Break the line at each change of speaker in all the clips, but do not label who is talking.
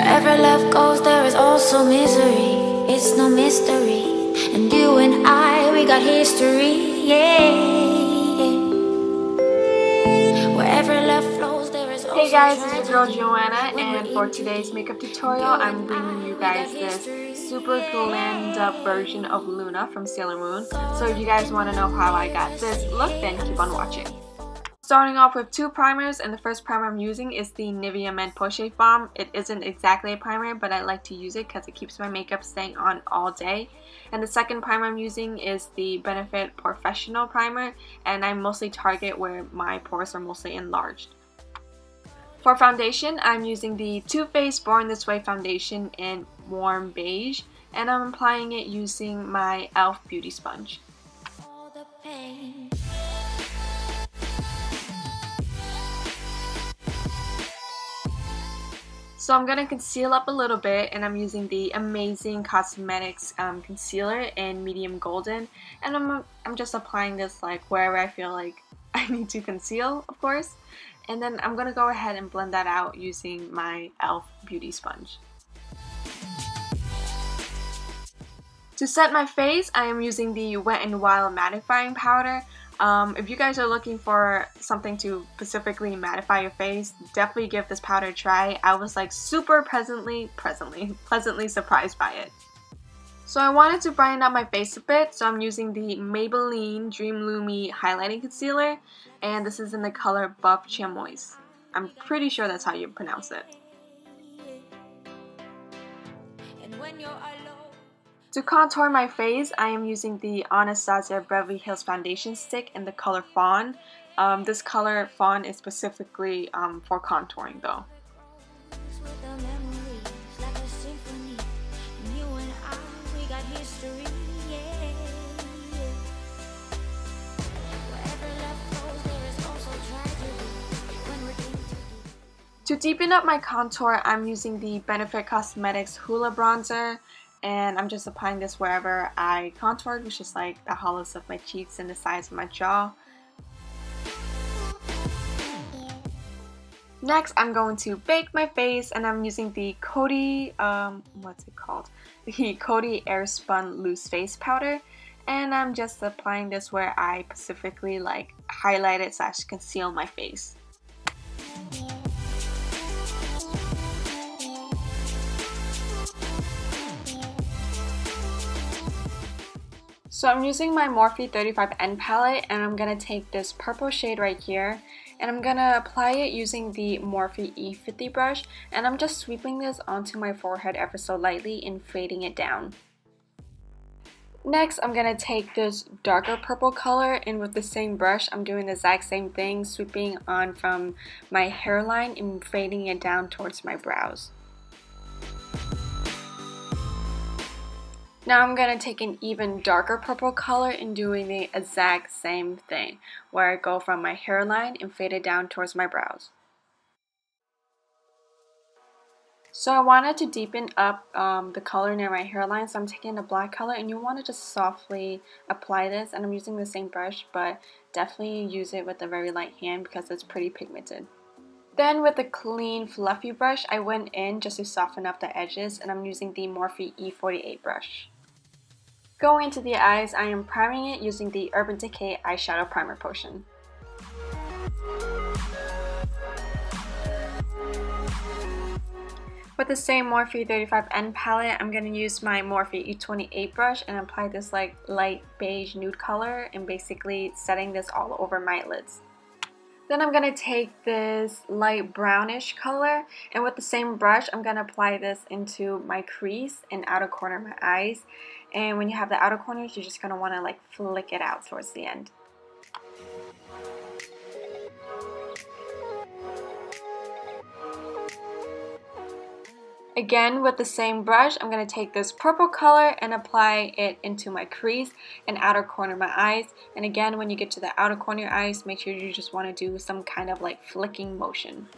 Wherever love goes, there is also misery. It's no mystery. And you and I, we got history. Yeah. Wherever love flows, there is also
Hey guys, it's your girl. Joanna, and for today's makeup tutorial, I'm bringing you guys this super glammed up uh, version of Luna from Sailor Moon. So if you guys want to know how I got this look, then keep on watching. Starting off with two primers, and the first primer I'm using is the Nivea Men Post Shave Balm. It isn't exactly a primer, but I like to use it because it keeps my makeup staying on all day. And the second primer I'm using is the Benefit Professional Primer, and I mostly target where my pores are mostly enlarged. For foundation, I'm using the Too Faced Born This Way foundation in warm beige, and I'm applying it using my e.l.f. Beauty Sponge. So I'm going to conceal up a little bit, and I'm using the Amazing Cosmetics um, Concealer in medium golden, and I'm, I'm just applying this like wherever I feel like I need to conceal, of course. And then I'm going to go ahead and blend that out using my e.l.f. Beauty Sponge. To set my face, I am using the Wet n Wild mattifying powder. Um, if you guys are looking for something to specifically mattify your face, definitely give this powder a try. I was like super presently, presently, pleasantly surprised by it. So I wanted to brighten up my face a bit, so I'm using the Maybelline Dream Lumi Highlighting Concealer, and this is in the color Buff Chamois. I'm pretty sure that's how you pronounce it. To contour my face, I am using the Anastasia Beverly Hills Foundation Stick in the color Fawn. Um, this color Fawn is specifically um, for contouring though. To deepen up my contour, I'm using the Benefit Cosmetics Hoola Bronzer and I'm just applying this wherever I contoured, which is like the hollows of my cheeks and the sides of my jaw. Next, I'm going to bake my face and I'm using the Cody, um, what's it called? The Coty Airspun Loose Face Powder. And I'm just applying this where I specifically like highlight it slash conceal my face. So I'm using my Morphe 35N palette and I'm going to take this purple shade right here and I'm going to apply it using the Morphe E50 brush and I'm just sweeping this onto my forehead ever so lightly and fading it down. Next, I'm going to take this darker purple color and with the same brush, I'm doing the exact same thing, sweeping on from my hairline and fading it down towards my brows. Now I'm going to take an even darker purple color and doing the exact same thing, where I go from my hairline and fade it down towards my brows. So I wanted to deepen up um, the color near my hairline, so I'm taking a black color and you want to just softly apply this and I'm using the same brush, but definitely use it with a very light hand because it's pretty pigmented. Then with a clean fluffy brush, I went in just to soften up the edges and I'm using the Morphe E48 brush. Going into the eyes, I am priming it using the Urban Decay Eyeshadow Primer Potion. With the same Morphe 35N palette, I'm going to use my Morphe E28 brush and apply this like light beige nude color and basically setting this all over my lids. Then I'm going to take this light brownish color and with the same brush I'm going to apply this into my crease and outer corner of my eyes. And when you have the outer corners you're just going to want to like flick it out towards the end. Again, with the same brush, I'm going to take this purple color and apply it into my crease and outer corner of my eyes. And again, when you get to the outer corner of your eyes, make sure you just want to do some kind of like flicking motion.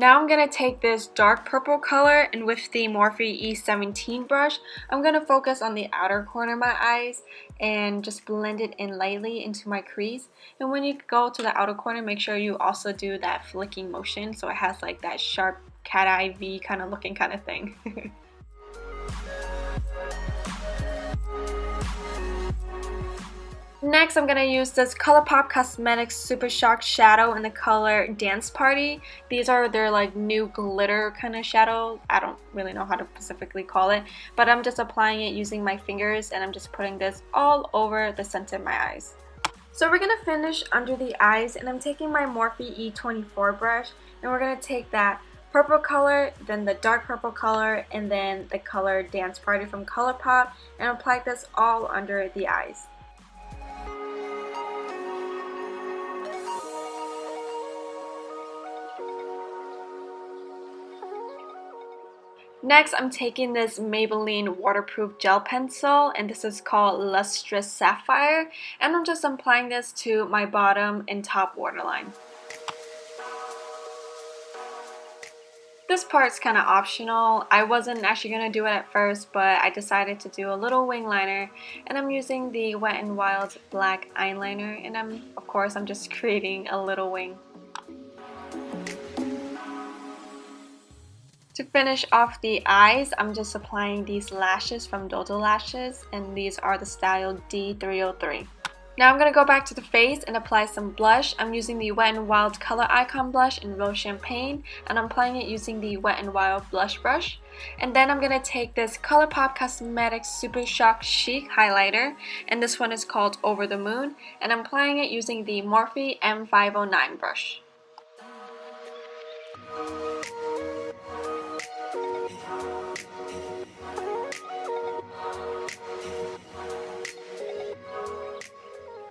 Now I'm going to take this dark purple color and with the Morphe E17 brush, I'm going to focus on the outer corner of my eyes and just blend it in lightly into my crease. And when you go to the outer corner, make sure you also do that flicking motion so it has like that sharp cat eye V kind of looking kind of thing. Next, I'm going to use this ColourPop Cosmetics Super Shock Shadow in the color Dance Party. These are their like new glitter kind of shadow. I don't really know how to specifically call it, but I'm just applying it using my fingers and I'm just putting this all over the center of my eyes. So we're going to finish under the eyes and I'm taking my Morphe E24 brush and we're going to take that purple color, then the dark purple color, and then the color Dance Party from ColourPop and apply this all under the eyes. Next, I'm taking this Maybelline waterproof gel pencil and this is called Lustrous Sapphire and I'm just applying this to my bottom and top waterline. This part's kind of optional. I wasn't actually going to do it at first, but I decided to do a little wing liner. And I'm using the Wet n Wild black eyeliner. And I'm, of course, I'm just creating a little wing. To finish off the eyes, I'm just applying these lashes from Dodo Lashes and these are the style D303. Now I'm going to go back to the face and apply some blush. I'm using the Wet n Wild Color Icon Blush in Rose Champagne and I'm applying it using the Wet n Wild Blush Brush. And then I'm going to take this ColourPop Cosmetics Super Shock Cheek highlighter and this one is called Over the Moon and I'm applying it using the Morphe M509 brush.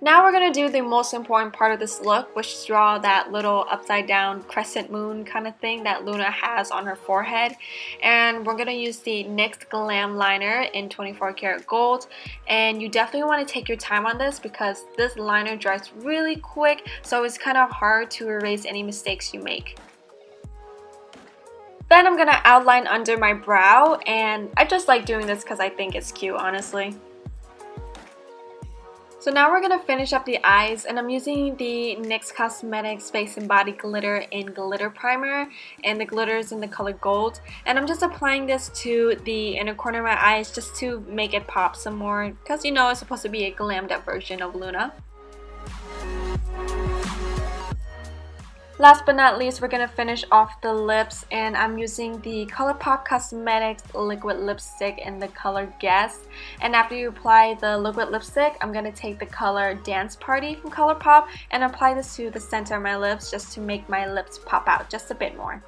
Now we're going to do the most important part of this look, which is draw that little upside down crescent moon kind of thing that Luna has on her forehead. And we're going to use the NYX Glam Liner in 24 karat gold. And you definitely want to take your time on this because this liner dries really quick, so it's kind of hard to erase any mistakes you make. Then I'm going to outline under my brow, and I just like doing this because I think it's cute, honestly. So now we're going to finish up the eyes and I'm using the NYX Cosmetics Face and Body Glitter in Glitter Primer and the glitter is in the color gold and I'm just applying this to the inner corner of my eyes just to make it pop some more because you know it's supposed to be a glammed up version of Luna. Last but not least, we're going to finish off the lips and I'm using the ColourPop Cosmetics liquid lipstick in the color Guess. And after you apply the liquid lipstick, I'm going to take the color Dance Party from ColourPop and apply this to the center of my lips just to make my lips pop out just a bit more.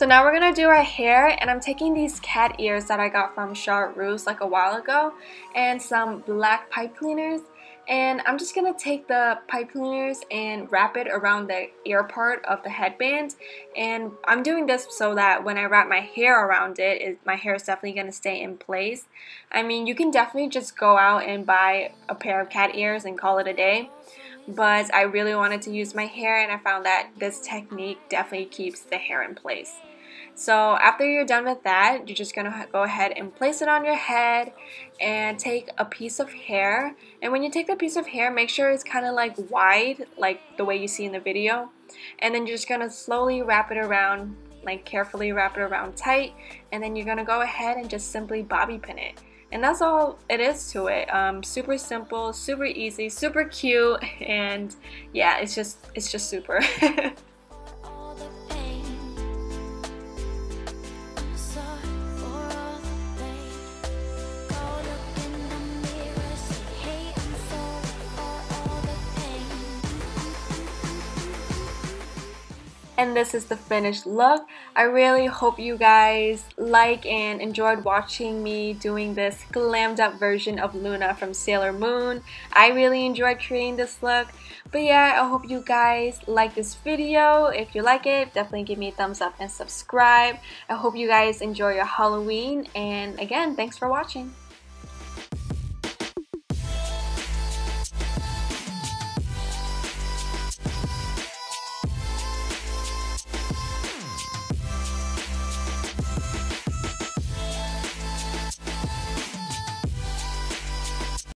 So now we're going to do our hair and I'm taking these cat ears that I got from Charlotte Russe like a while ago and some black pipe cleaners and I'm just going to take the pipe cleaners and wrap it around the ear part of the headband and I'm doing this so that when I wrap my hair around it, it my hair is definitely going to stay in place. I mean you can definitely just go out and buy a pair of cat ears and call it a day but I really wanted to use my hair and I found that this technique definitely keeps the hair in place. So after you're done with that, you're just gonna go ahead and place it on your head and take a piece of hair. And when you take the piece of hair, make sure it's kind of like wide, like the way you see in the video. And then you're just gonna slowly wrap it around, like carefully wrap it around tight. And then you're gonna go ahead and just simply bobby pin it. And that's all it is to it. Um, super simple, super easy, super cute, and yeah, it's just it's just super. and this is the finished look. I really hope you guys like and enjoyed watching me doing this glammed up version of Luna from Sailor Moon. I really enjoyed creating this look. But yeah, I hope you guys like this video. If you like it, definitely give me a thumbs up and subscribe. I hope you guys enjoy your Halloween and again, thanks for watching.